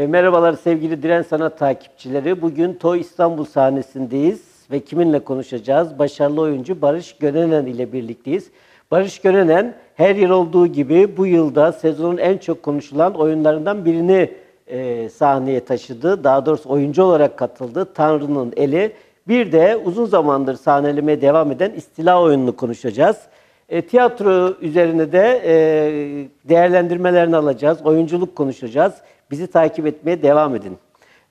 E, merhabalar sevgili Diren Sanat takipçileri. Bugün Toy İstanbul sahnesindeyiz ve kiminle konuşacağız? Başarılı oyuncu Barış Gönenen ile birlikteyiz. Barış Gönenen her yıl olduğu gibi bu yılda sezonun en çok konuşulan oyunlarından birini e, sahneye taşıdı. Daha doğrusu oyuncu olarak katıldı. Tanrı'nın Eli. Bir de uzun zamandır sahnelemeye devam eden İstila oyununu konuşacağız. E, tiyatro üzerine de e, değerlendirmelerini alacağız. Oyunculuk konuşacağız. Bizi takip etmeye devam edin.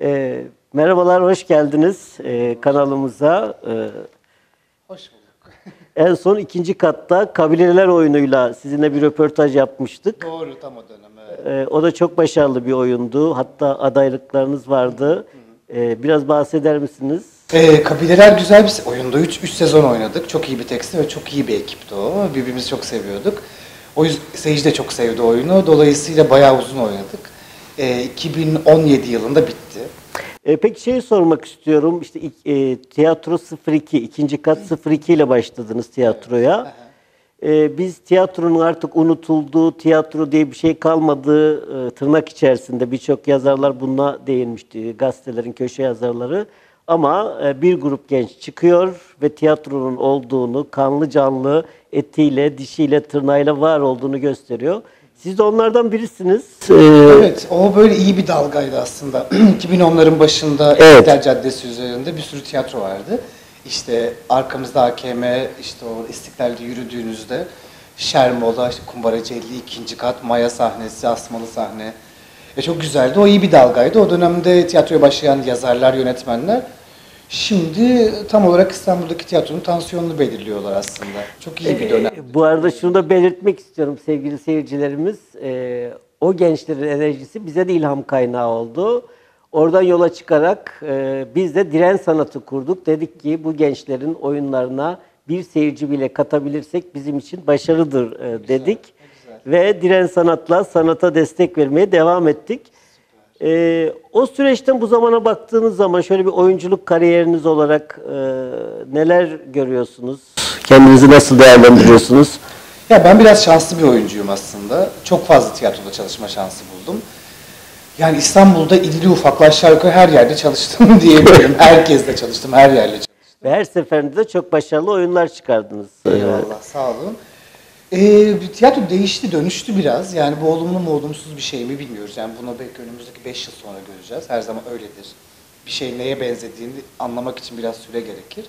E, merhabalar, hoş geldiniz e, kanalımıza. E, Hoş bulduk. en son ikinci katta kabileler oyunuyla sizinle bir röportaj yapmıştık. Doğru tam o dönem. Evet. E, o da çok başarılı bir oyundu. Hatta adaylıklarınız vardı. E, biraz bahseder misiniz? Ee, Kabileler güzel bir oyundu. 3 3 sezon oynadık. Çok iyi bir teksti ve çok iyi bir ekipti o. Birbirimizi çok seviyorduk. O yüzden seyirci de çok sevdi oyunu. Dolayısıyla bayağı uzun oynadık. Ee, 2017 yılında bitti. E, peki şeyi sormak istiyorum. İşte e, tiyatro 02, ikinci kat 02 ile başladınız tiyatroya. E, biz tiyatronun artık unutulduğu, tiyatro diye bir şey kalmadığı e, tırnak içerisinde birçok yazarlar buna değinmişti. Gazetelerin köşe yazarları. Ama e, bir grup genç çıkıyor ve tiyatronun olduğunu, kanlı canlı etiyle, dişiyle, tırnağıyla var olduğunu gösteriyor. Siz de onlardan birisiniz. E, Evet, o böyle iyi bir dalgaydı aslında. 2010'ların başında Evet. İstiklal Caddesi üzerinde bir sürü tiyatro vardı. İşte arkamızda AKM, işte o İstiklal'de yürüdüğünüzde Şermola, işte Kumbaracı 52. kat, Maya sahnesi, Asmalı sahne. E çok güzeldi. O iyi bir dalgaydı. O dönemde tiyatroya başlayan yazarlar, yönetmenler şimdi tam olarak İstanbul'daki tiyatronun tansiyonunu belirliyorlar aslında. Çok iyi bir dönem. Bu arada şunu da belirtmek istiyorum sevgili seyircilerimiz. Ee, o gençlerin enerjisi bize de ilham kaynağı oldu. Oradan yola çıkarak e, biz de diren sanatı kurduk. Dedik ki bu gençlerin oyunlarına bir seyirci bile katabilirsek bizim için başarıdır e, dedik. Ve diren sanatla sanata destek vermeye devam ettik. Ee, o süreçten bu zamana baktığınız zaman şöyle bir oyunculuk kariyeriniz olarak e, neler görüyorsunuz? Kendinizi nasıl değerlendiriyorsunuz? Ya ben biraz şanslı bir oyuncuyum aslında. Çok fazla tiyatroda çalışma şansı buldum. Yani İstanbul'da illi ufaklı aşağı yukarı her yerde çalıştım diyebilirim. Herkesle çalıştım, her yerle çalıştım. Ve her seferinde de çok başarılı oyunlar çıkardınız. Eyvallah, sağ olun. Ee, tiyatro değişti, dönüştü biraz. Yani bu olumlu mu olumsuz bir şey mi bilmiyoruz. Yani bunu belki önümüzdeki 5 yıl sonra göreceğiz. Her zaman öyledir. Bir şey neye benzediğini anlamak için biraz süre gerekir.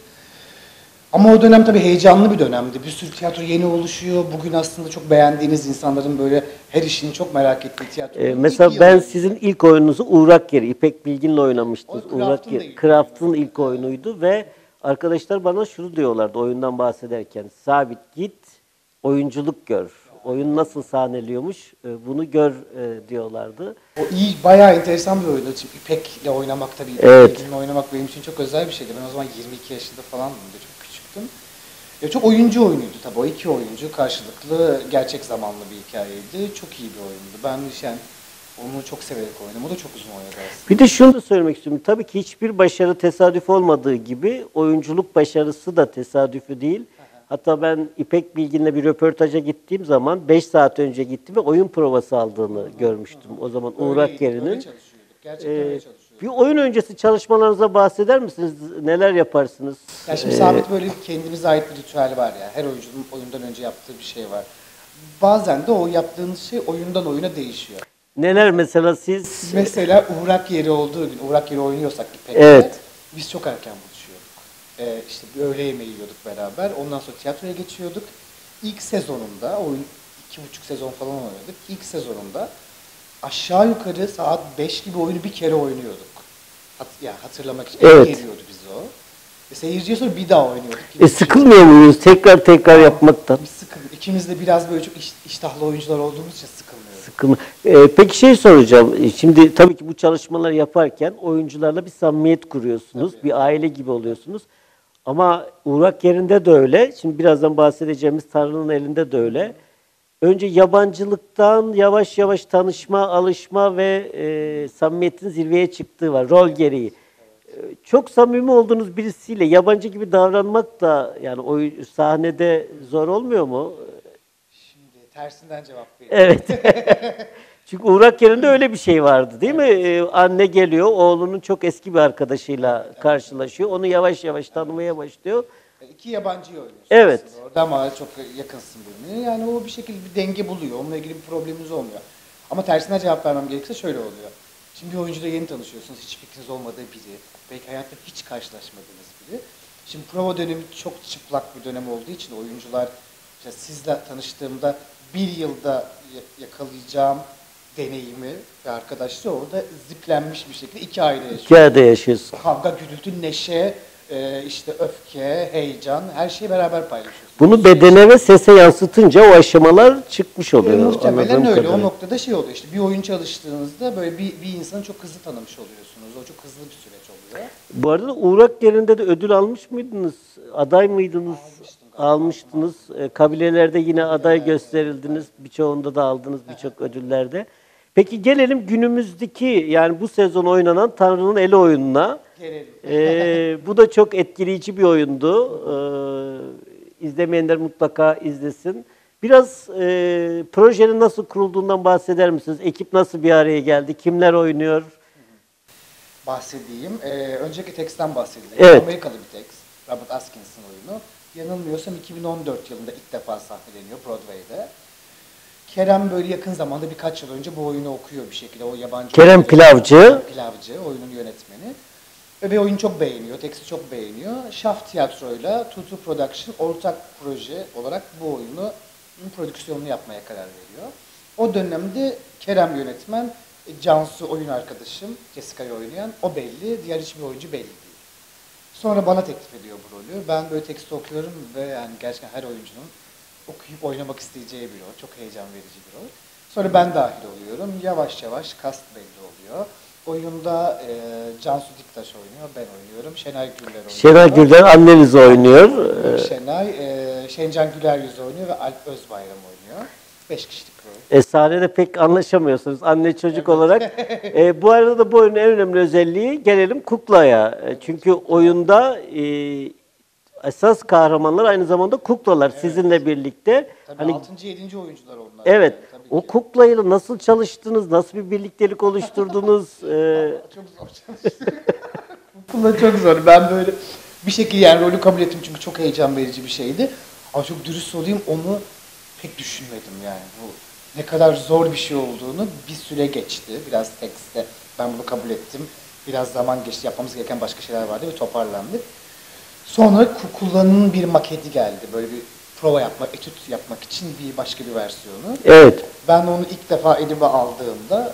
Ama o dönem tabii heyecanlı bir dönemdi. Bir sürü tiyatro yeni oluşuyor. Bugün aslında çok beğendiğiniz insanların böyle her işini çok merak ettiği tiyatro. e, mesela ben sizin ilk oyununuzu Uğrak Yeri, İpek Bilgin'le oynamıştınız. O Uğrak Yeri, Kraft'ın ilk oyunuydu ve arkadaşlar bana şunu diyorlardı oyundan bahsederken. Sabit git, oyunculuk gör. Oyun nasıl sahneliyormuş e, bunu gör e, diyorlardı. O iyi, bayağı enteresan bir oyundu. Şimdi İpek'le oynamak tabii, Evet. Bilgin'le oynamak benim için çok özel bir şeydi. Ben o zaman 22 yaşında falandım da çok küçüktüm. Ya çok oyuncu oyunuydu tabii. O iki oyuncu karşılıklı gerçek zamanlı bir hikayeydi. Çok iyi bir oyundu. Ben yani onu çok severek oynadım. O da çok uzun oynadı aslında. Bir de şunu da söylemek istiyorum. Tabii ki hiçbir başarı tesadüf olmadığı gibi oyunculuk başarısı da tesadüfü değil. Hatta ben İpek Bilgin'le bir röportaja gittiğim zaman 5 saat önce gittim ve oyun provası aldığını görmüştüm. O zaman öyle çalışıyorduk. Gerçekten Ee, bir oyun öncesi çalışmalarınıza bahseder misiniz? Neler yaparsınız? Ya şimdi Ee, Sabit böyle kendimize ait bir ritüel var ya. Her oyuncunun oyundan önce yaptığı bir şey var. Bazen de o yaptığınız şey oyundan oyuna değişiyor. neler mesela siz? Mesela uğrak yeri olduğu gün, uğrak yeri oynuyorsak İpek'le, Evet. biz çok erken buluşuyorduk. Ee, işte bir öğle yemeği yiyorduk beraber. Ondan sonra tiyatroya geçiyorduk. İlk sezonunda, oyun iki buçuk sezon falan oynadık. İlk sezonunda aşağı yukarı saat 5 gibi oyunu bir kere oynuyorduk. Hat, yani hatırlamak için Evet. geliyordu bize o. E, seyirciye sonra bir daha oynuyorduk. E, sıkılmıyor muyuz tekrar tekrar yapmaktan? Biz sıkıl. İkimiz de biraz böyle çok iş- iştahlı oyuncular olduğumuz için sıkılmıyoruz. Sıkılma. Ee, peki şey soracağım. Ee, Şimdi tabii ki bu çalışmaları yaparken oyuncularla bir samimiyet kuruyorsunuz. Bir aile gibi oluyorsunuz. Ama Uğrak yerinde de öyle. Şimdi birazdan bahsedeceğimiz Tanrı'nın elinde de öyle. Önce yabancılıktan yavaş yavaş tanışma, alışma ve e, samimiyetin zirveye çıktığı var. Rol gereği. E, Çok samimi olduğunuz birisiyle yabancı gibi davranmak da yani o sahnede zor olmuyor mu? Şimdi tersinden cevap vereyim. Evet. Çünkü Uğrak yerinde öyle bir şey vardı değil mi? Ee, anne geliyor, oğlunun çok eski bir arkadaşıyla karşılaşıyor. Onu yavaş yavaş tanımaya başlıyor. İki yabancıyı oynuyorsun Evet. aslında orada ama çok yakınsın birbirine. Yani o bir şekilde bir denge buluyor. Onunla ilgili bir problemimiz olmuyor. Ama tersine cevap vermem gerekirse şöyle oluyor. Şimdi bir oyuncuyla yeni tanışıyorsunuz. Hiç fikriniz olmadığı biri. Belki hayatta hiç karşılaşmadığınız biri. Şimdi prova dönemi çok çıplak bir dönem olduğu için oyuncular işte sizle tanıştığımda bir yılda ya- yakalayacağım deneyimi ve arkadaşlığı orada ziplenmiş bir şekilde iki aile yaşıyor Hikayede yaşıyorsun. kavga, gürültü, neşe, e, işte öfke, heyecan her şeyi beraber paylaşıyorsunuz. Bunu bedene ve sese yansıtınca o aşamalar çıkmış E, oluyor. muhtemelen anladığım öyle. O kadarıyla. noktada şey oluyor işte bir oyun çalıştığınızda böyle bir, bir insanı çok hızlı tanımış oluyorsunuz. O çok hızlı bir süreç oluyor. Bu arada Uğrak yerinde de ödül almış mıydınız? Aday mıydınız? Almıştınız. E, kabilelerde yine aday gösterildiniz. Birçoğunda da aldınız birçok ödüllerde. Peki gelelim günümüzdeki yani bu sezon oynanan Tanrı'nın Eli oyununa. Ee, bu da çok etkileyici bir oyundu. Ee, izlemeyenler mutlaka izlesin. Biraz e, projenin nasıl kurulduğundan bahseder misiniz? Ekip nasıl bir araya geldi? Kimler oynuyor? Bahsedeyim. E, önceki tekstten bahsedeyim. Evet. Amerikalı bir tekst. Robert Atkins'in oyunu. Yanılmıyorsam 2014 yılında ilk defa sahneleniyor Broadway'de. Kerem böyle yakın zamanda birkaç yıl önce bu oyunu okuyor bir şekilde. O yabancı Kerem Pilavcı. Pilavcı, oyunun yönetmeni. Ve bir oyunu çok beğeniyor, teksti çok beğeniyor. Şaf Tiyatro'yla Tutu Production ortak proje olarak bu oyunu prodüksiyonunu yapmaya karar veriyor. O dönemde Kerem yönetmen, e, Cansu oyun arkadaşım, Jessica'yı oynayan, o belli, diğer hiçbir oyuncu belli değil. Sonra bana teklif ediyor bu rolü. Ben böyle teksti okuyorum ve yani gerçekten her oyuncunun okuyup oynamak isteyeceği bir rol. Çok heyecan verici bir rol. Sonra ben dahil oluyorum. Yavaş yavaş kast belli oluyor. Oyunda e, Cansu Diktaş oynuyor, ben oynuyorum. Şenay Güller oynuyor. Şenay Gürler anneniz oynuyor. Şenay, e, Şencan Güler Yüz oynuyor ve Alp Özbayram oynuyor. Beş kişilik rol. E, sahnede pek anlaşamıyorsunuz anne çocuk olarak. E, bu arada da bu oyunun en önemli özelliği gelelim kuklaya. E, çünkü oyunda e, esas kahramanlar aynı zamanda kuklalar sizinle birlikte. Tabii Hani 6. 7. oyuncular onlar. evet Tabii o ki. kuklayla nasıl çalıştınız? Nasıl bir birliktelik oluşturdunuz? E, Çok zor çalıştık. Kukla çok zor. Ben böyle bir şekilde yani rolü kabul ettim çünkü çok heyecan verici bir şeydi. Ama çok dürüst olayım onu pek düşünmedim yani. Bu ne kadar zor bir şey olduğunu bir süre geçti. Biraz tekstte ben bunu kabul ettim. Biraz zaman geçti. Yapmamız gereken başka şeyler vardı ve toparlandık. Sonra Kukula'nın bir maketi geldi. Böyle bir prova yapmak, etüt yapmak için bir başka bir versiyonu. evet. Ben onu ilk defa elime aldığımda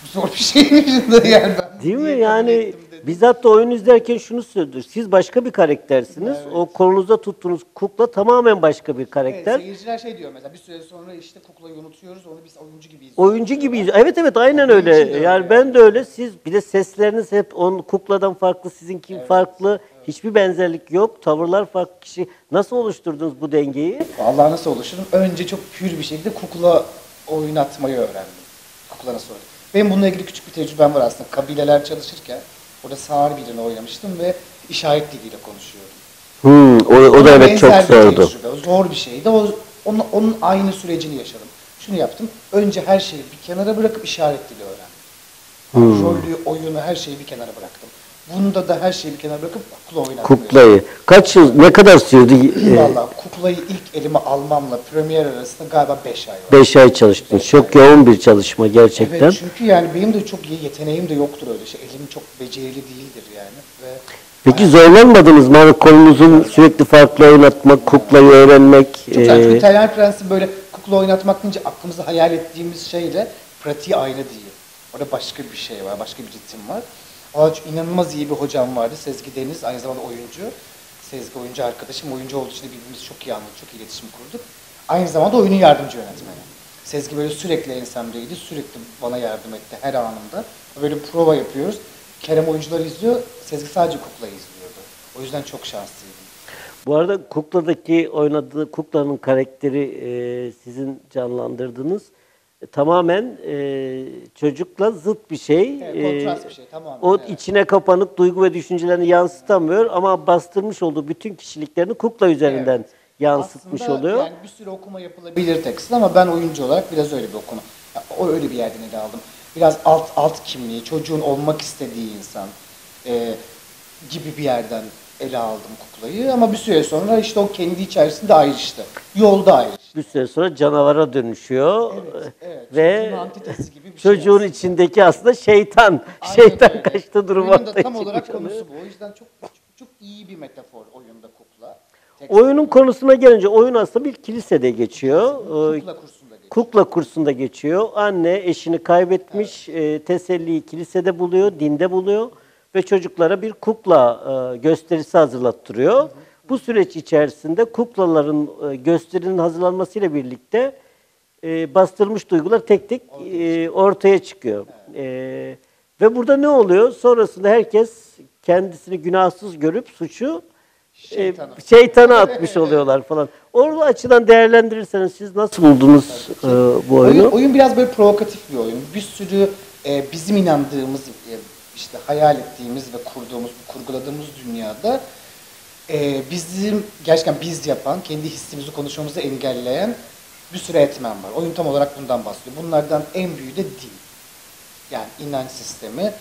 çok zor bir şeymiş de yani. Ben Değil mi? Yani bizzat da oyun izlerken şunu söylüyor. Siz başka bir karaktersiniz. Evet. O kolunuzda tuttuğunuz kukla tamamen başka bir Evet, karakter. seyirciler şey diyor mesela bir süre sonra işte kuklayı unutuyoruz onu biz oyuncu gibi izliyoruz. Oyuncu gibi. Evet evet aynen Benim öyle. öyle Yani ben de öyle. Siz bir de sesleriniz hep on kukladan farklı, sizinki farklı. Hiçbir benzerlik yok. Tavırlar farklı kişi. Nasıl oluşturdunuz bu dengeyi? Vallahi nasıl oluşurum? Önce çok pür bir şekilde kukla oynatmayı öğrendim. Kukla nasıl oynanır? Benim bununla ilgili küçük bir tecrübem var aslında. Kabileler çalışırken orada sağır birini oynamıştım ve işaret diliyle konuşuyordum. Hmm, o, o da evet çok benzer bir zordu. tecrübe, o Zor bir şeydi. O, onun, onun aynı sürecini yaşadım. Şunu yaptım. Önce her şeyi bir kenara bırakıp işaret dili öğrendim. Hmm. Rollü, oyunu, her şeyi bir kenara bıraktım. Bunda da her şeyi bir kenara bırakıp kukla oynatmayı Kuklayı. Kaç yıl, ne kadar sürdü? Ee, Valla kuklayı ilk elime almamla premier arasında galiba 5 ay var. 5 ay çalıştınız. Çok yoğun bir çalışma gerçekten. Evet çünkü yani benim de çok iyi yeteneğim de yoktur öyle şey. Elim çok becerili değildir yani. Ve Peki zorlanmadınız mı? Hani kolunuzun sürekli farklı oynatmak, kuklayı öğrenmek. Çok güzel. Çünkü ee, İtalyan prensi böyle kukla oynatmak deyince aklımızda hayal ettiğimiz şeyle pratiği aynı değil. Orada başka bir şey var, başka bir ritim var. Ama çok inanılmaz iyi bir hocam vardı. Sezgi Deniz, aynı zamanda oyuncu. Sezgi oyuncu arkadaşım. Oyuncu olduğu için birbirimizi çok iyi anladık, çok iyi iletişim kurduk. Aynı zamanda oyunun yardımcı yönetmeni. Sezgi böyle sürekli ensemdeydi, sürekli bana yardım etti her anında. Böyle prova yapıyoruz. Kerem oyuncuları izliyor, Sezgi sadece kuklayı izliyordu. O yüzden çok şanslıydım. Bu arada Kukla'daki oynadığı Kukla'nın karakteri e, sizin canlandırdığınız e, tamamen e, çocukla zıt bir şey. Evet, kontrast E, bir şey, tamamen, O evet. içine kapanık duygu ve düşüncelerini yansıtamıyor ama bastırmış olduğu bütün kişiliklerini Kukla üzerinden Evet. yansıtmış Aslında oluyor. Yani bir sürü okuma yapılabilir tekstin ama ben oyuncu olarak biraz öyle bir okuma. O öyle bir yerden ele aldım. Biraz alt alt kimliği, çocuğun olmak istediği insan e, gibi bir yerden ele aldım kuklayı. Ama bir süre sonra işte o kendi içerisinde ayrıştı. Yolda ayrıştı. Bir süre sonra canavara dönüşüyor Evet, evet. ve gibi bir şey çocuğun aslında. içindeki aslında şeytan, Aynen şeytan öyle. kaçtı durumu Oyunun da ortaya tam olarak konusu bu. O yüzden çok çok, çok iyi bir metafor oyunda kukla. Tekst Oyunun konusuna gelince oyun aslında bir kilisede geçiyor. Ee, kukla kursunda geçiyor. Kukla kursunda geçiyor. Anne eşini kaybetmiş, e, teselliyi kilisede buluyor, dinde buluyor ve çocuklara bir kukla e, gösterisi hazırlattırıyor. Bu süreç içerisinde kuklaların e, gösterinin hazırlanmasıyla birlikte e, bastırılmış duygular tek tek e, ortaya çıkıyor. E, ve burada ne oluyor? Sonrasında herkes kendisini günahsız görüp suçu e, Şeytana. şeytana atmış oluyorlar falan. O açıdan değerlendirirseniz siz nasıl buldunuz e, bu oyunu? Oyun, oyun biraz böyle provokatif bir oyun. Bir sürü e, bizim inandığımız, e, işte hayal ettiğimiz ve kurduğumuz, kurguladığımız dünyada e, bizim gerçekten biz yapan, kendi hissimizi konuşmamızı engelleyen bir sürü etmen var. Oyun tam olarak bundan bahsediyor. Bunlardan en büyüğü de din. Yani inanç sistemi.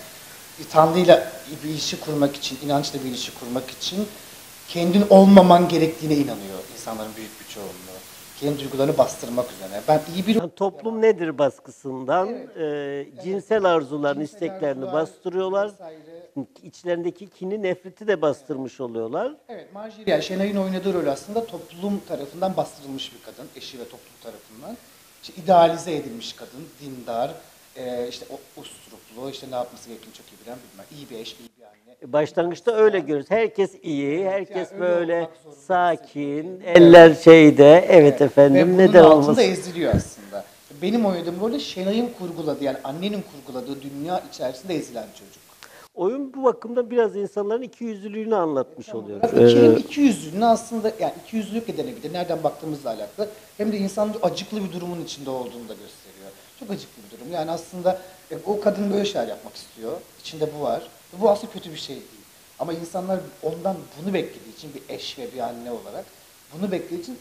Tanrı'yla bir ilişki kurmak için, inançla bir ilişki kurmak için kendin olmaman gerektiğine inanıyor insanların büyük bir çoğunluğu. Kendi duygularını bastırmak üzerine. Ben iyi bir Yani toplum nedir baskısından e, cinsel arzuların, Cinsel isteklerini arzular bastırıyorlar. vesaire. İçlerindeki kini, nefreti de bastırmış oluyorlar. Evet, Marjorie yani Şenay'ın oynadığı rol aslında toplum tarafından bastırılmış bir kadın, eşi ve toplum tarafından. İşte idealize edilmiş kadın, dindar, e, işte o usturuplu, işte ne yapması gerektiğini çok iyi bilen bilmem. İyi bir eş, iyi bir anne. Başlangıçta öyle görüyoruz. Herkes iyi, herkes yani öyle böyle sakin, eller şeyde. Evet Ve efendim bunun neden altında olmasın? eziliyor aslında. Benim oynadığım rolde Şenay'ın kurguladığı yani annenin kurguladığı dünya içerisinde ezilen çocuk. Oyun bu bakımda biraz insanların ikiyüzlülüğünü anlatmış oluyor. İki, hem Ee, iki yüzlülüğünü aslında yani iki yüzlülük de denebilir. Nereden baktığımızla alakalı. Hem de insanın acıklı bir durumun içinde olduğunu da gösteriyor. Çok acıklı bir durum. Yani aslında e, o kadın böyle şeyler yapmak istiyor. İçinde bu var. Ve bu aslında kötü bir şey değil. Ama insanlar ondan bunu beklediği için bir eş ve bir anne olarak bunu beklediği için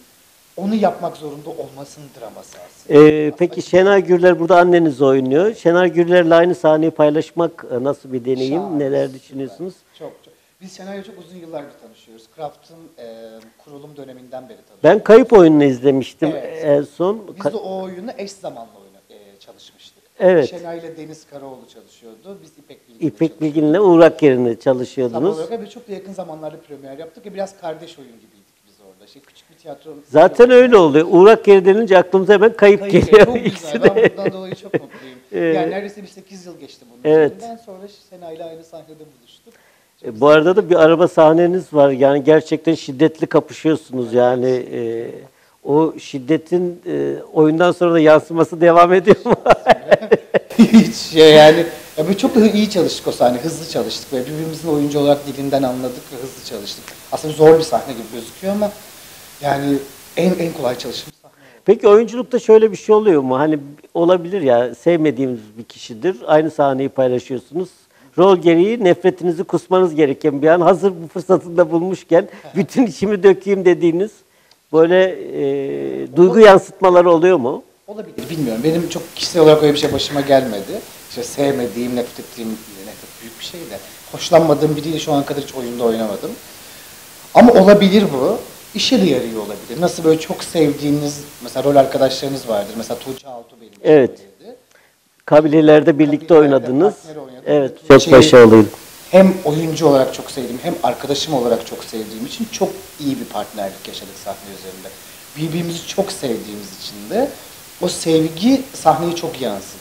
onu yapmak zorunda olmasının draması aslında. Ee, peki Şener Gürler burada anneniz oynuyor. Şener Gürler'le aynı sahneyi paylaşmak e, nasıl bir deneyim? Şahane, Neler düşünüyorsunuz? Çok çok. Biz Şenay'la çok uzun yıllardır tanışıyoruz. Craft'ın e, kurulum döneminden beri tanışıyoruz. Ben kayıp oyununu izlemiştim Evet. en son. Biz de o oyunu eş zamanlı e, çalışmıştık. Evet. Şenay ile Deniz Karaoğlu çalışıyordu. Biz İpek Bilgin'le İpek Bilgin'le Uğrak yerine Tam çalışıyordunuz. olarak ve çok da yakın zamanlarda premier yaptık ve biraz kardeş oyun gibiydik biz orada. Şey, küçük bir tiyatro. Zaten öyle oluyor. Uğrak yeri denince aklımıza hemen kayıp, Kayıp geliyor. Çok ikisi güzel. de. Ben bundan dolayı çok mutluyum. Yani neredeyse bir 8 yıl geçti bunun Evet. üzerinden. Sonra Şenay ile aynı sahnede buluştuk. Çok E, Bu arada da bir araba sahneniz var. Yani gerçekten şiddetli kapışıyorsunuz yani. e, o şiddetin e, oyundan sonra da yansıması devam ediyor mu? Hiç şey yani ya böyle çok iyi çalıştık o sahne. Hızlı çalıştık ve birbirimizin oyuncu olarak dilinden anladık ve hızlı çalıştık. Aslında zor bir sahne gibi gözüküyor ama yani en en kolay çalıştığımız sahne. Peki oyunculukta şöyle bir şey oluyor mu? Hani olabilir ya sevmediğimiz bir kişidir. Aynı sahneyi paylaşıyorsunuz. Rol gereği nefretinizi kusmanız gereken bir an. Hazır bu fırsatını da bulmuşken bütün içimi dökeyim dediğiniz böyle e, duygu yansıtmaları oluyor mu? Olabilir bilmiyorum. Benim çok kişisel olarak öyle bir şey başıma gelmedi. İşte sevmediğim, nefret ettiğim, nefret büyük bir şey de. Hoşlanmadığım biriyle şu ana kadar hiç oyunda oynamadım. Ama olabilir bu. İşe de yarıyor olabilir. Nasıl böyle çok sevdiğiniz, mesela rol arkadaşlarınız vardır. Mesela Tuğçe Altu benim Evet. Kabilelerde birlikte Kabilelerde oynadınız. oynadım. Evet, Ve çok Tuğçe'yi başarılıydı. Hem oyuncu olarak çok sevdiğim, hem arkadaşım olarak çok sevdiğim için çok iyi bir partnerlik yaşadık sahne üzerinde. Birbirimizi çok sevdiğimiz için de o sevgi sahneye çok yansıdı.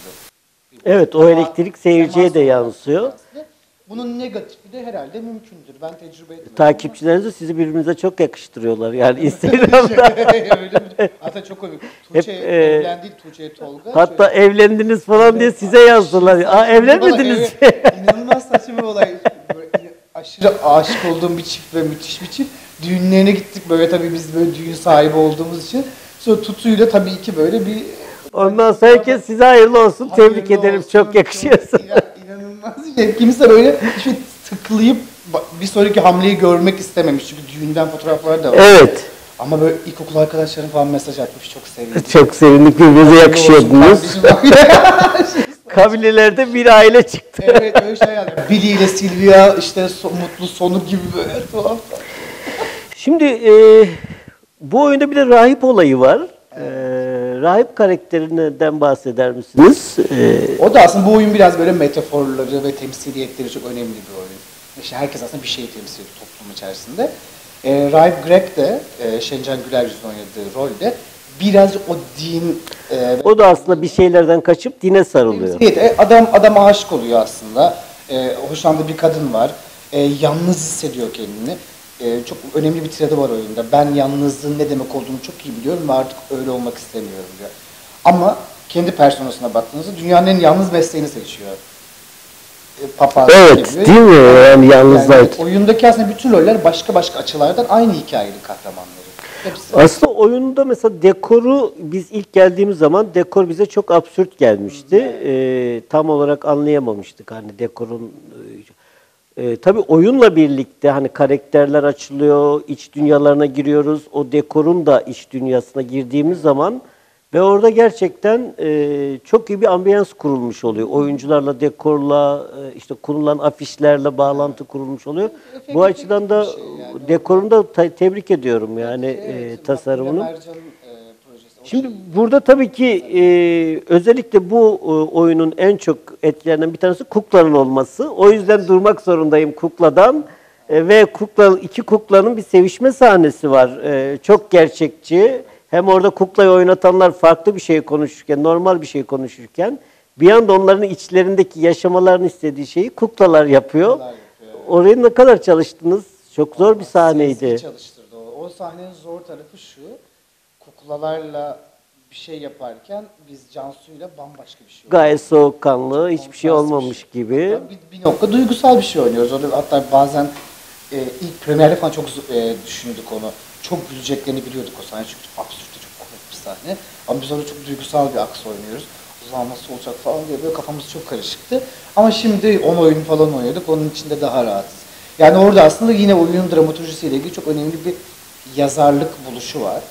Evet, o elektrik seyirciye de yansıyor. yansıdı. Bunun negatifi de herhalde mümkündür. Ben tecrübe etmedim. Takipçileriniz de sizi birbirinize çok yakıştırıyorlar. Yani Instagram'da. Hatta çok komik. Tuğçe Hep, e, evlendi, Tuğçe Tolga. Hatta Şöyle- evlendiniz falan diye size yazdılar. Aa evlenmediniz evet. İnanılmaz saçma bir olay. Böyle aşırı aşık olduğum bir çift ve müthiş bir çift. Düğünlerine gittik böyle tabii biz böyle düğün sahibi olduğumuz için. Sonra tutuyla tabii ki böyle bir Ondan sonra herkes size hayırlı olsun. Tebrik Hayırlı ederim. olsun, çok yakışıyorsun. inan- İnanılmaz şey. Kimse böyle işte tıklayıp bir sonraki hamleyi görmek istememiş. Çünkü düğünden fotoğraflar da var. Evet. Ama böyle ilkokul arkadaşlarım falan mesaj atmış çok sevindim. Çok sevindik birbirinize yakışıyordunuz. Kabilelerde bir aile çıktı. evet öyle şey yani. Billy ile Sylvia işte so- mutlu sonu gibi böyle tuhaf. Şimdi e, bu oyunda bir de rahip olayı var. E, rahip karakterinden bahseder misiniz? E, O da aslında bu oyun biraz böyle metaforları ve temsiliyetleri çok önemli bir oyun. İşte herkes aslında bir şeyi temsil ediyor toplum içerisinde. E, Rahip Greg de, e, Şencan Güler Yüz'ün oynadığı rolde biraz o din e, o da aslında bir şeylerden kaçıp dine sarılıyor. temsiliyet. E, adam adam aşık oluyor aslında. E, hoşlandığı bir kadın var. E, yalnız hissediyor kendini. E, çok önemli bir tiradı var oyunda. Ben yalnızlığın ne demek olduğunu çok iyi biliyorum ve artık öyle olmak istemiyorum diyor. Ama kendi personasına baktığınızda dünyanın en yalnız mesleğini seçiyor. E, papaz Evet, gibi. değil mi? Yani yalnızlar. Yani oyundaki aslında bütün roller başka başka açılardan aynı hikayenin kahramanları. Hepsi. Aslında oyunda mesela dekoru biz ilk geldiğimiz zaman dekor bize çok absürt gelmişti. Ee, tam olarak anlayamamıştık hani dekorun e, e, tabii oyunla birlikte hani karakterler açılıyor, iç dünyalarına giriyoruz. O dekorun da iç dünyasına girdiğimiz zaman ve orada gerçekten e, çok iyi bir ambiyans kurulmuş oluyor. Oyuncularla, dekorla, e, işte kurulan afişlerle bağlantı kurulmuş oluyor. Bu açıdan da dekorunu da ta- tebrik ediyorum yani e, tasarımını. Mercan'ın, e, projesi. O Şimdi burada tabii ki e, özellikle bu e, oyunun en çok etkilerinden bir tanesi kuklanın olması. O yüzden durmak zorundayım kukladan. E, ve kukla iki kuklanın bir sevişme sahnesi var. E, çok gerçekçi. Hem orada kuklayı oynatanlar farklı bir şey konuşurken, normal bir şey konuşurken bir anda onların içlerindeki yaşamalarını istediği şeyi kuklalar yapıyor. Orayı ne kadar çalıştınız? Çok zor bir sahneydi. Çalıştırdı o. O sahnenin zor tarafı şu. Kuklalarla bir şey yaparken biz Cansu'yla bambaşka bir şey oynuyoruz. Gayet soğukkanlı, hiçbir şey Kontrast bir olmamış şey. gibi. Bir, bir nokta duygusal bir şey oynuyoruz. Orada hatta bazen e, ilk premierde falan çok e, düşündük onu. Çok güleceklerini biliyorduk o sahne çünkü absürt çok komik bir sahne. Ama biz orada çok duygusal bir aks oynuyoruz. O zaman nasıl olacak falan diye böyle kafamız çok karışıktı. Ama şimdi 10 oyun falan oynuyorduk. Onun içinde daha rahatız. Yani orada aslında yine oyunun dramaturjisiyle ilgili çok önemli bir yazarlık buluşu var.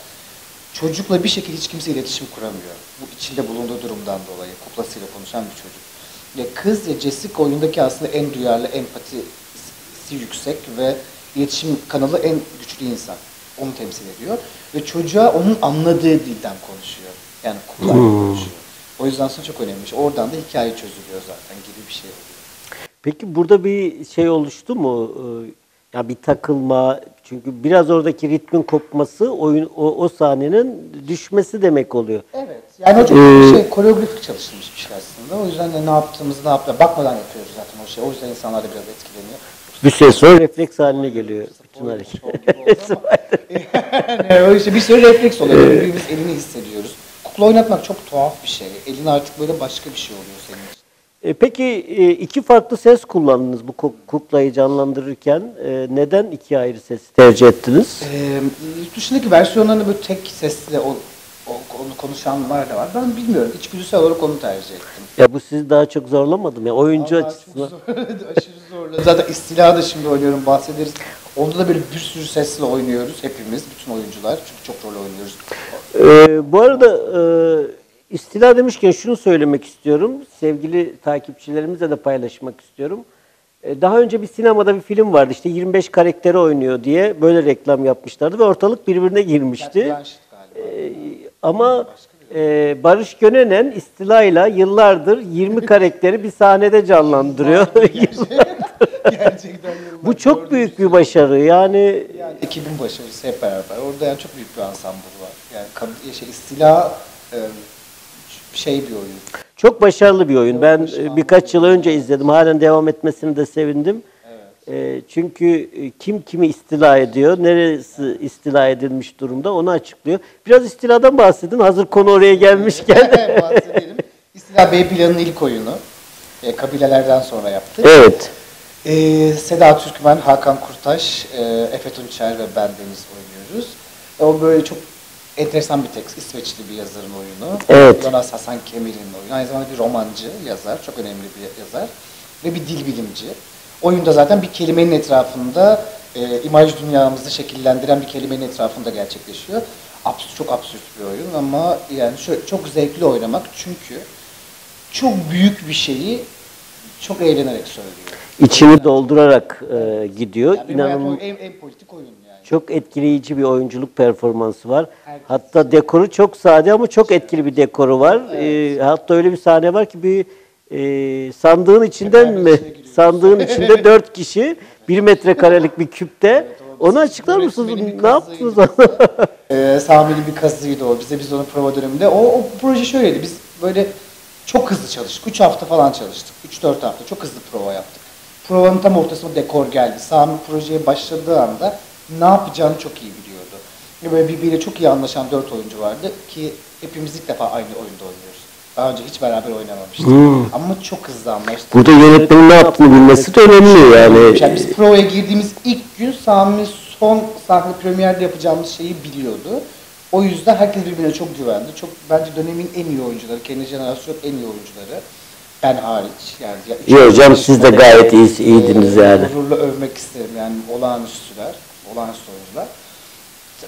Çocukla bir şekilde hiç kimse iletişim kuramıyor. Bu içinde bulunduğu durumdan dolayı. Kuklasıyla konuşan bir çocuk. Ya kız ya Jessica oyundaki aslında en duyarlı, empatisi yüksek ve iletişim kanalı en güçlü insan. Onu temsil ediyor. Ve çocuğa onun anladığı dilden konuşuyor. Yani kuklayla konuşuyor. O yüzden aslında çok önemli. Oradan da hikaye çözülüyor zaten gibi bir şey oluyor. Peki burada bir şey oluştu mu? Ee, Ya bir takılma çünkü biraz oradaki ritmin kopması oyun o, o sahnenin düşmesi demek oluyor. Evet. Yani çok Ee, şey, koreografik çalışılmış bir şey aslında. O yüzden de ne yaptığımızı ne yaptığımızı bakmadan yapıyoruz zaten o şey. O yüzden insanlar da biraz etkileniyor. Bir süre sonra refleks haline geliyor hareket. yani öyle işte bir sürü refleks oluyor. Birbirimiz elini hissediyoruz. Kukla oynatmak çok tuhaf bir şey. Elin artık böyle başka bir şey oluyor senin için. E, Peki e, iki farklı ses kullandınız bu ku- kuklayı canlandırırken. E, Neden iki ayrı sesi tercih ettiniz? Ee, yurt dışındaki versiyonlarında böyle tek sesle o, o, onu konuşanlar da var. Ben bilmiyorum. İçgüdüsel olarak onu tercih ettim. Ya bu sizi daha çok zorlamadı mı? Ya oyuncu Vallahi açısından. Çok zorladı, aşırı zorladı. Zaten istila da şimdi oynuyorum, bahsederiz. Onda da böyle bir sürü sesle oynuyoruz hepimiz, bütün oyuncular. Çünkü çok rol oynuyoruz. Ee, bu arada e, istila demişken şunu söylemek istiyorum. Sevgili takipçilerimizle de paylaşmak istiyorum. E, daha önce bir sinemada bir film vardı işte 25 karakteri oynuyor diye böyle reklam yapmışlardı ve ortalık birbirine girmişti. Blanchett galiba. E, ama e, Barış Gönenen istilayla yıllardır 20 karakteri bir sahnede canlandırıyor. Gerçekten yıllar Bu çok büyük bir başarı. Yani Yani ekibin başarısı hep beraber. Orada yani çok büyük bir ansambl var. Yani şey, istila e, şey bir oyun. Çok başarılı bir oyun. Ben e, birkaç yıl önce izledim. Halen devam etmesini de sevindim. E, çünkü e, kim kimi istila ediyor, neresi istila edilmiş durumda onu açıklıyor. Biraz istiladan bahsedin hazır konu oraya gelmişken. Bahsedelim. İstila B planının ilk oyunu. E, kabilelerden sonra yaptık. evet. Ee, Seda Türkmen, Hakan Kurtaş, e, Efe Tunçer ve ben Deniz oynuyoruz. E, o böyle çok enteresan bir tekst. İsveçli bir yazarın oyunu. Evet. Jonas Hasan Kemir'in oyunu. Aynı zamanda bir romancı yazar. Çok önemli bir yazar. Ve bir dil bilimci. Oyunda zaten bir kelimenin etrafında e, imaj dünyamızı şekillendiren bir kelimenin etrafında gerçekleşiyor. Absürt, çok absürt bir oyun ama yani şöyle, çok zevkli oynamak çünkü çok büyük bir şeyi çok eğlenerek söylüyor. İçini doldurarak e, gidiyor. Yani İnanın en, en politik oyun yani. çok etkileyici bir oyunculuk performansı var. Herkes- Hatta dekoru çok sade ama çok etkili bir dekoru var. E, hatta öyle bir sahne var ki bir e, sandığın içinden mi? içine. Sandığın içinde dört kişi bir metrekarelik bir küpte. o Onu açıklar mısınız? Ne yaptınız? Ee, Sami'nin bir kazıydı o. Bize biz onun prova döneminde. O, o proje şöyleydi. Biz böyle çok hızlı çalıştık. 3 hafta falan çalıştık. 3-4 hafta. Çok hızlı prova yaptık. Provanın tam ortasında dekor geldi. Sami projeye başladığı anda ne yapacağını çok iyi biliyordu. Böyle birbiriyle çok iyi anlaşan 4 oyuncu vardı ki hepimiz ilk defa aynı oyunda oynuyoruz. Daha önce hiç beraber oynamamıştık. Ama çok hızlı anlaştık. Burada yönetmenin ne yaptığını bilmesi de önemli yani. Yani biz provaya girdiğimiz ilk gün Sami son sahne premierde yapacağımız şeyi biliyordu. O yüzden herkes birbirine çok güvendi. Çok bence dönemin en iyi oyuncuları, kendi jenerasyon en iyi oyuncuları. Ben hariç. Yani ya- İyi hocam, siz de gayet iyi- iyiydiniz Ee, yani. Gururla övmek isterim yani olağanüstüler, olağanüstü oyuncular.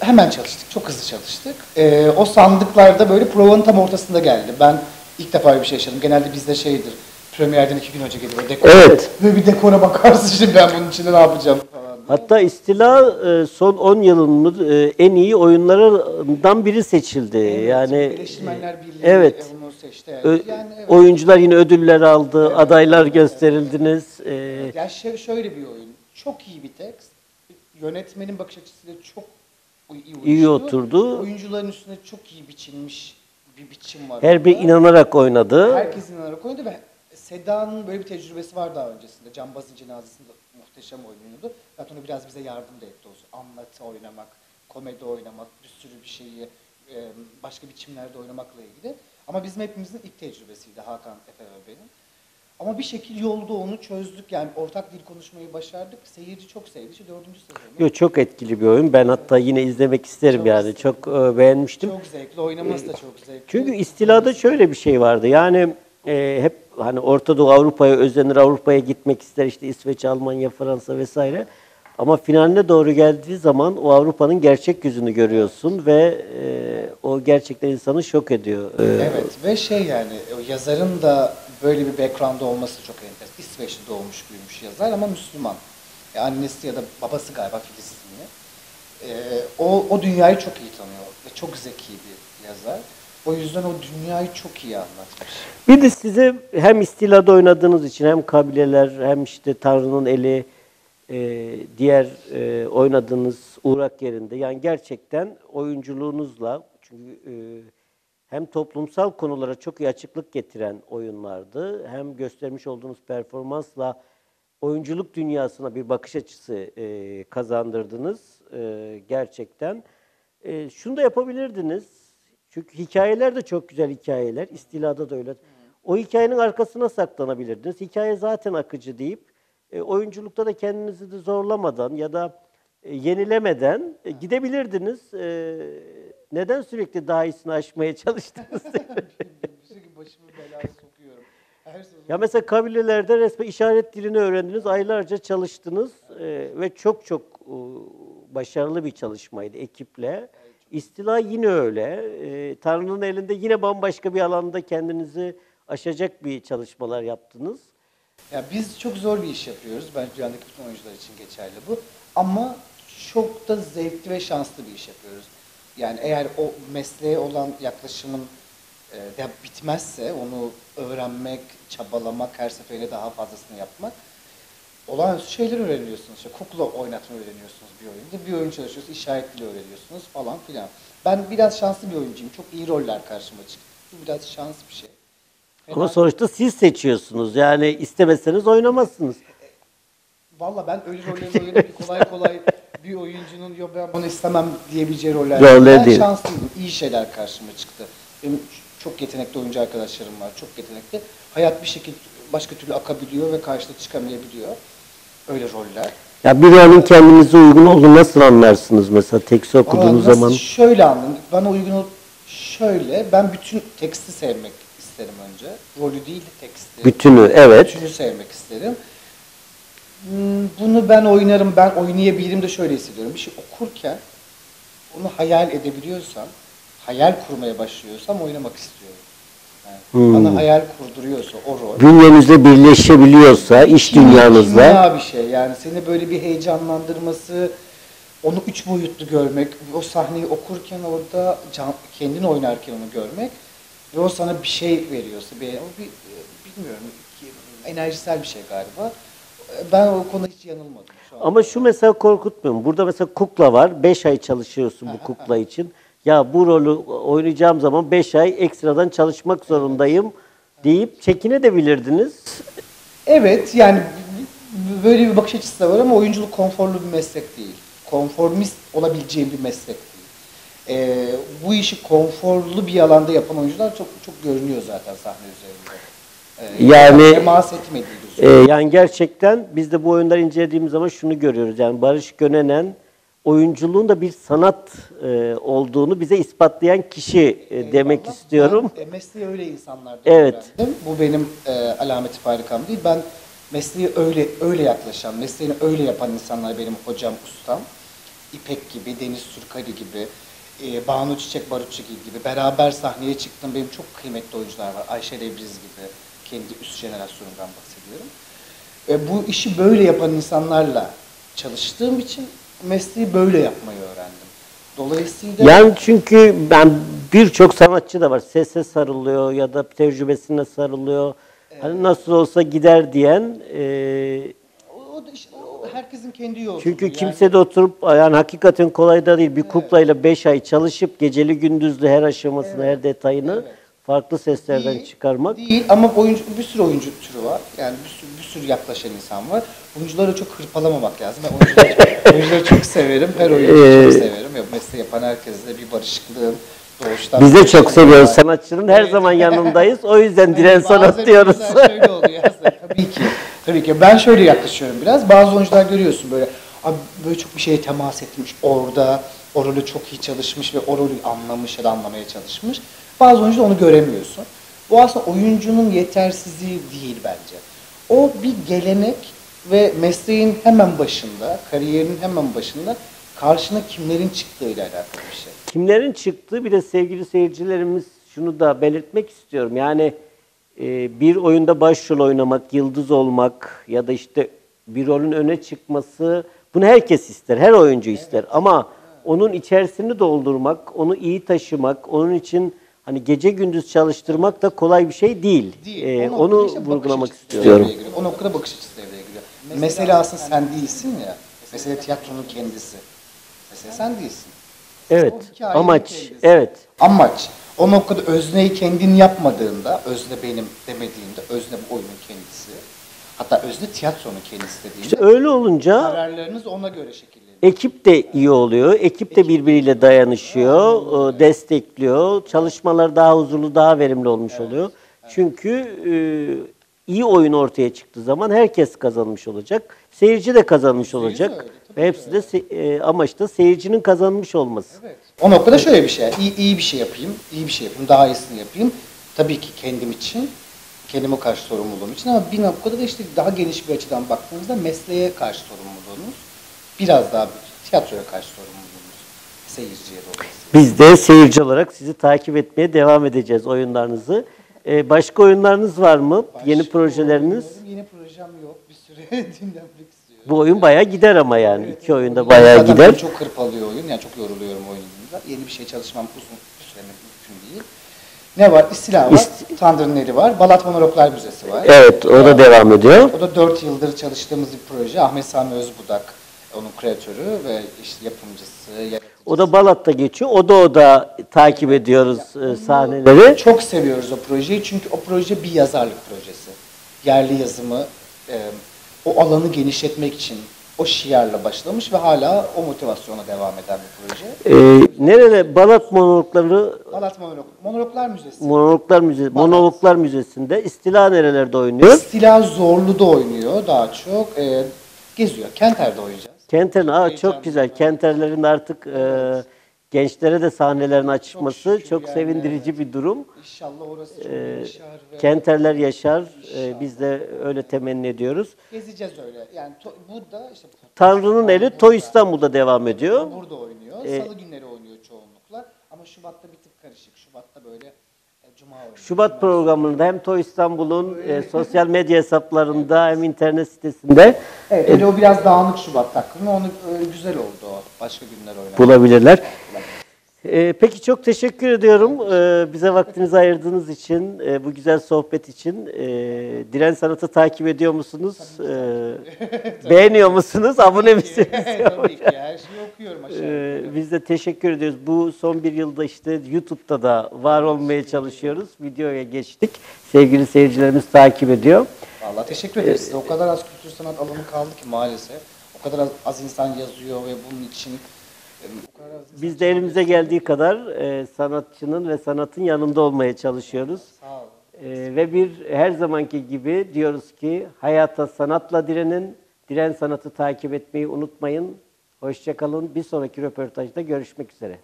Hemen çalıştık, çok hızlı çalıştık. Ee, o sandıklarda böyle provanın tam ortasında geldi. Ben ilk defa öyle bir şey yaşadım. Genelde bizde şeydir, premierden iki gün önce gelir. o Dekor, Evet. Böyle bir dekora bakarsın şimdi ben bunun içinde ne yapacağım falan. Hatta İstila e, son 10 yılın e, en iyi oyunlarından biri seçildi. Evet, yani Birleştirmenler Birliği evet. onu seçti. Yani, Ö- yani evet. oyuncular yine ödüller aldı, Evet, adaylar evet, gösterildiniz. E, Yani şey, şöyle bir oyun. Çok iyi bir tekst. Yönetmenin bakış açısıyla çok iyi uyuştu. İyi oturdu. Oyuncuların üstüne çok iyi biçilmiş bir biçim var. her bir orada. inanarak oynadı. Herkes inanarak oynadı ve Seda'nın böyle bir tecrübesi var daha öncesinde. Cambaz'ın cenazesinde muhteşem oynuyordu. Zaten o biraz bize yardım da etti olsun. Anlatı oynamak, komedi oynamak, bir sürü bir şeyi başka biçimlerde oynamakla ilgili. Ama bizim hepimizin ilk tecrübesiydi Hakan, Efe ve benim. Ama bir şekilde yolda onu çözdük. Yani ortak dil konuşmayı başardık. Seyirci çok sevdi. İşte dördüncü sezonda. Yo, çok etkili bir oyun. Ben hatta yine izlemek isterim Çok yani. isterim. Çok e, beğenmiştim. Çok zevkli. Oynaması da çok zevkli. Çünkü istilada şöyle bir şey vardı. Yani e, hep hani Orta Doğu Avrupa'ya özenir, Avrupa'ya gitmek ister işte İsveç, Almanya, Fransa vesaire. Ama finaline doğru geldiği zaman o Avrupa'nın gerçek yüzünü görüyorsun ve e, o gerçekten insanı şok ediyor. E, Evet ve şey yani o yazarın da böyle bir background olması çok enteresan. İsveç'te doğmuş büyümüş yazar ama Müslüman. E, annesi ya da babası galiba Filistinli. E, o, o dünyayı çok iyi tanıyor ve çok zeki bir yazar. O yüzden o dünyayı çok iyi anlatmış. Bir de size hem istilada oynadığınız için hem kabileler hem işte Tanrı'nın eli e, diğer e, oynadığınız uğrak yerinde yani gerçekten oyunculuğunuzla çünkü e, hem toplumsal konulara çok iyi açıklık getiren oyunlardı hem göstermiş olduğunuz performansla oyunculuk dünyasına bir bakış açısı e, kazandırdınız e, gerçekten. E, şunu da yapabilirdiniz. Çünkü hikayeler de çok güzel hikayeler. İstilada da öyle. O hikayenin arkasına saklanabilirdiniz. Hikaye zaten akıcı deyip e, oyunculukta da kendinizi de zorlamadan ya da yenilemeden e, gidebilirdiniz. E, neden sürekli daha iyisini aşmaya çalıştınız? Sürekli başımı belaya sokuyorum. Ya mesela kabilelerde resmen işaret dilini öğrendiniz, aylarca çalıştınız e, ve çok çok e, başarılı bir çalışmaydı ekiple. İstila yine öyle. E, Tanrı'nın elinde yine bambaşka bir alanda kendinizi aşacak bir çalışmalar yaptınız. Ya biz çok zor bir iş yapıyoruz. Bence dünyadaki bütün oyuncular için geçerli bu. Ama çok da zevkli ve şanslı bir iş yapıyoruz. Yani eğer o mesleğe olan yaklaşımın e, de bitmezse onu öğrenmek, çabalamak, her seferinde daha fazlasını yapmak olağanüstü şeyler öğreniyorsunuz. İşte kukla oynatmayı öğreniyorsunuz bir oyunda. Bir oyun çalışıyorsunuz, işaret dili öğreniyorsunuz falan filan. Ben biraz şanslı bir oyuncuyum. Çok iyi roller karşıma çıktı. Bu biraz şans bir şey. Ama sonuçta siz seçiyorsunuz. Yani istemeseniz oynamazsınız. Valla ben öyle rolleri oynayıp kolay kolay bir oyuncunun yok ben bunu istemem diyebileceği roller. Roller ben değil. şanslıydım. İyi şeyler karşıma çıktı. Benim çok yetenekli oyuncu arkadaşlarım var. Çok yetenekli. Hayat bir şekilde başka türlü akabiliyor ve karşıda çıkamayabiliyor. Öyle roller. Ya bir rolün kendinize uygun olduğunu nasıl anlarsınız mesela teksti okuduğunuz Valla zaman? nasıl şöyle anladım. Bana uygun olup şöyle ben bütün teksti sevmek isterim önce. Rolü değil de teksti. Bütünü, evet. Bütünü sevmek isterim. Hmm, Bunu ben oynarım, ben oynayabilirim de şöyle hissediyorum. Bir şey okurken onu hayal edebiliyorsam, hayal kurmaya başlıyorsam oynamak istiyorum. Yani Bana hayal kurduruyorsa o rol. Bünyenizde birleşebiliyorsa, iş Kimya- dünyanızla. kimya bir şey yani seni böyle bir heyecanlandırması, onu üç boyutlu görmek, o sahneyi okurken orada can, kendin oynarken onu görmek ve o sana bir şey veriyorsa, bir, bir bilmiyorum enerjisel bir şey galiba. Ben o konuda hiç yanılmadım şu an. Ama şu mesela korkutmuyor mu? Burada mesela kukla var. 5 ay çalışıyorsun bu kukla için. Ya bu rolü oynayacağım zaman 5 ay ekstradan çalışmak zorundayım deyip çekinebilirdiniz. Evet yani böyle bir bakış açısı da var ama oyunculuk konforlu bir meslek değil. Konformist olabileceğim bir meslek değil. Ee, bu işi konforlu bir alanda yapan oyuncular çok çok görünüyor zaten sahne üzerinde. Ee, Yani- temas etmediği gözüküyor. yani gerçekten biz de bu oyunları incelediğimiz zaman şunu görüyoruz. Yani Barış Gönenen oyunculuğun da bir sanat e, olduğunu bize ispatlayan kişi e, demek istiyorum. Ben, e, mesleği öyle insanlardan Evet. öğrendim. Bu benim e, alameti farikam değil. Ben mesleği öyle öyle yaklaşan, mesleğini öyle yapan insanlar benim hocam, ustam. İpek gibi, Deniz Sürkali gibi, e, Banu Çiçek Barutçugil gibi beraber sahneye çıktım. Benim çok kıymetli oyuncular var. Ayşe Lebriz gibi, kendi üst jenerasyonundan bahsediyorum. E, bu işi böyle yapan insanlarla çalıştığım için mesleği böyle yapmayı öğrendim. Dolayısıyla Yani çünkü ben birçok sanatçı da var. Sese sarılıyor ya da tecrübesine sarılıyor. Hani nasıl olsa gider diyen e, o, da işte o herkesin kendi yolu. çünkü kimse de oturup yani hakikaten kolay da değil. Bir kuklayla 5 ay çalışıp geceli gündüzlü her aşamasını, her detayını farklı seslerden Değil, çıkarmak. Değil ama oyuncu, bir sürü oyuncu türü var. Yani bir sürü, bir sürü yaklaşan insan var. Oyuncuları çok hırpalamamak lazım. Ben oyuncuları, çok, oyuncuları çok severim. Her oyuncuyu Ee, çok severim. Ya, mesleği yapan herkesle bir barışıklığın doğuştan... Biz de çok seviyoruz. var. Sanatçının her Evet. zaman yanındayız. O yüzden diren sanat diyoruz. şöyle oluyor aslında. Tabii ki. Tabii ki. Ben şöyle yaklaşıyorum biraz. Bazı oyuncular görüyorsun böyle abi böyle çok bir şeye temas etmiş orada. O rolü çok iyi çalışmış ve o rolü anlamış ya da anlamaya çalışmış. Bazı oyuncuda onu göremiyorsun. Bu aslında oyuncunun yetersizliği değil bence. O bir gelenek ve mesleğin hemen başında, kariyerinin hemen başında karşına kimlerin çıktığıyla alakalı bir şey. Kimlerin çıktığı bir de sevgili seyircilerimiz şunu da belirtmek istiyorum. Yani e, bir oyunda başrol oynamak, yıldız olmak ya da işte bir rolün öne çıkması bunu herkes ister, her oyuncu ister. Ama onun içerisini doldurmak, onu iyi taşımak, onun için hani gece gündüz çalıştırmak da kolay bir şey değil. Değil. E, O noktada onu işte vurgulamak istiyorum. O noktada bakış açısı devreye giriyor. Mesele aslında sen değilsin ya. Mesele tiyatronun kendisi. Mesele sen değilsin. Evet, amaç, kendisi. evet. Amaç. O noktada özneyi kendin yapmadığında, özne benim demediğinde, özne bu oyunun kendisi. Hatta özne tiyatronun kendisi dediğinde İşte öyle olunca kararlarınız ona göre şekilleniyor. Ekip de iyi oluyor. Ekip de birbiriyle dayanışıyor, e, destekliyor. Çalışmalar daha huzurlu, daha verimli olmuş oluyor. Çünkü e, iyi oyun ortaya çıktığı zaman herkes kazanmış olacak. Seyirci de kazanmış olacak. öyle, Ve hepsi de se- e, amaç da seyircinin kazanmış olması. Evet. O noktada şöyle bir şey. İyi, iyi bir şey yapayım, iyi bir şey yapayım, daha iyisini yapayım. Tabii ki kendim için, kendime karşı sorumluluğum için ama bir noktada da işte daha geniş bir açıdan baktığınızda mesleğe karşı sorumluluğunuz, biraz daha büyük, tiyatroya karşı sorumluluğunuz, seyirciye dolayısıyla. Biz de seyirci olarak sizi takip etmeye devam edeceğiz oyunlarınızı. E, başka oyunlarınız var mı? Yeni Başka projeleriniz? oyunlarım, Yeni projem yok. Bir süre dinlenmek istiyorum. Bu oyun bayağı gider ama yani. Evet, iki oyunda oyun bayağı zaten gider. Çok hırpalıyor oyun. Yani çok yoruluyorum oyununda. Yeni bir şey çalışmam uzun bir süre mümkün değil. Ne var? İstila var. İst- Tanrı'nın eli var. Balat Monoroklar Müzesi var. Evet, o da devam ediyor. O da 4 yıldır çalıştığımız bir proje. Ahmet Sami Özbudak onun kreatörü ve işte yapımcısı, yaratıcısı. O da Balat'ta geçiyor. O da o da takip ediyoruz e, sahneleri. Çok seviyoruz o projeyi çünkü o proje bir yazarlık projesi. Yerli yazımı, e, o alanı genişletmek için o şiarla başlamış ve hala o motivasyona devam eden bir proje. Ee, nerede Balat monologları Balat Monolog, Monologlar Müzesi. Monologlar Müzesi Monologlar Müzesi'nde istila nerelerde oynuyor? İstila Zorlu'da oynuyor daha çok. E, geziyor. Kenter'de oynayacağız. Kenter'in aa çok güzel. Kenterlerin artık e, gençlere de sahnelerin açılması çok, şükür yani, sevindirici evet. bir durum. İnşallah orası çok Ee, yaşar ve Kenterler yaşar. Ee, biz de öyle temenni ediyoruz. gezeceğiz öyle. Yani to, burada işte Tanrı'nın eli Toy İstanbul'da devam ediyor. Burada oynuyor. Ee, Salı günleri oynuyor çoğunlukla. Ama Şubat'ta bir tık karışık. Şubat'ta böyle e, Cuma oynuyor. Şubat programında hem Toy İstanbul'un e, sosyal medya hesaplarında hem internet sitesinde Evet, öyle o biraz dağınık Şubat takvimi. Onu öyle güzel oldu o. Başka günler oynamak. bulabilirler. Ee, peki çok teşekkür ediyorum ee, bize vaktinizi ayırdığınız için, e, bu güzel sohbet için. Ee, Diren Sanat'ı takip ediyor musunuz? Ee, beğeniyor musunuz? Abone misiniz? Tabii ki her şeyi aşağı Ee, yukarı. biz de teşekkür ediyoruz. Bu son bir yılda işte YouTube'da da var olmaya çalışıyoruz. Videoya geçtik. Sevgili seyircilerimiz takip ediyor. Vallahi teşekkür ederiz size. O kadar az kültür sanat alanı kaldı ki maalesef. O kadar az, az insan yazıyor ve bunun için e, Biz de elimize geldiği kadar e, sanatçının ve sanatın yanında olmaya çalışıyoruz. Sağ olun. E, ve bir her zamanki gibi diyoruz ki hayata sanatla direnin, diren sanatı takip etmeyi unutmayın. Hoşçakalın. Bir sonraki röportajda görüşmek üzere.